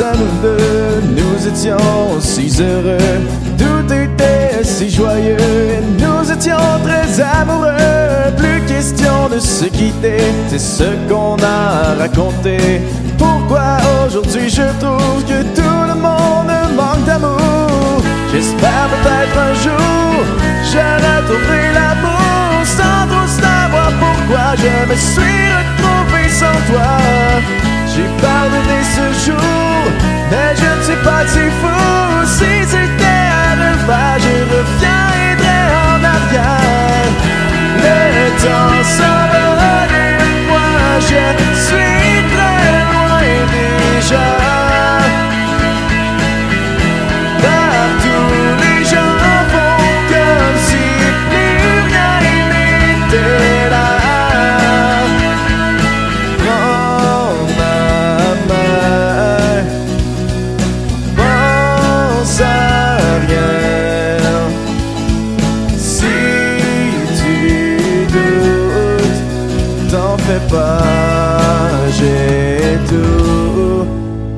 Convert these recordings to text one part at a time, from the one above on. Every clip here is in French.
nous nous étions si heureux. Tout était si joyeux, nous étions très amoureux. Plus question de se quitter, c'est ce qu'on a raconté. Pourquoi aujourd'hui je trouve que tout le monde manque d'amour? J'espère peut-être un jour je retrouverai l'amour sans trop savoir pourquoi je me suis pas, j'ai tout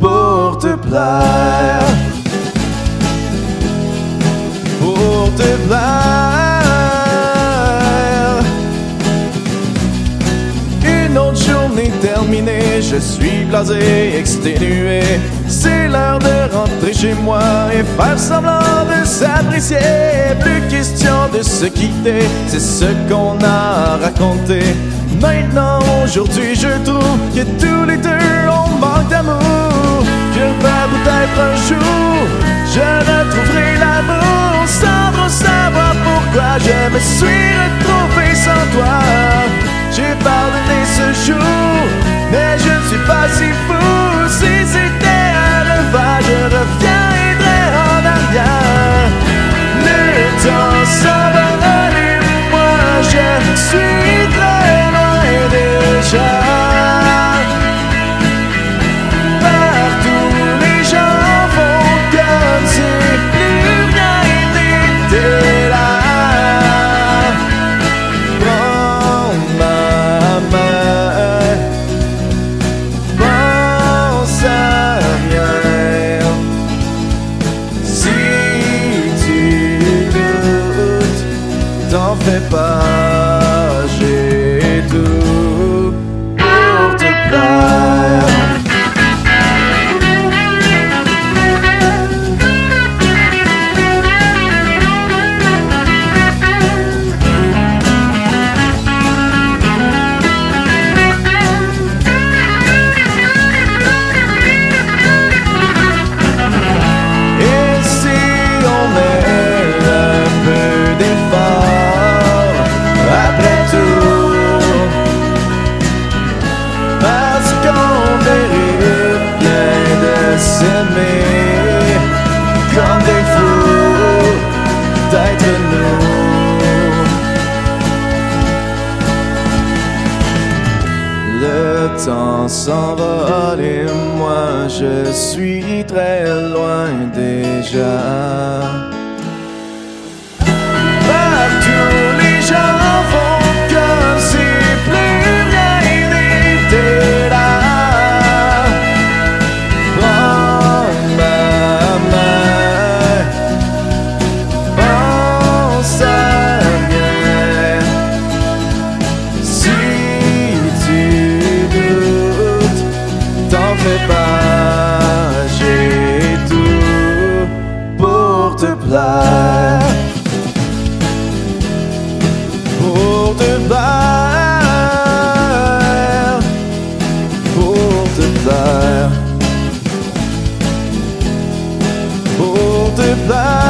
pour te plaire pour te plaire. Une autre journée terminée, je suis blasé, exténué. C'est l'heure de rentrer chez moi et faire semblant de s'apprécier. Plus question de se quitter, c'est ce qu'on a raconté. Maintenant, aujourd'hui, je trouve que tous les deux on manque d'amour. Je vais peut-être un jour, je retrouverai l'amour sans trop savoir pourquoi je me suis retrouvé temps s'envole et moi je suis très loin déjà. the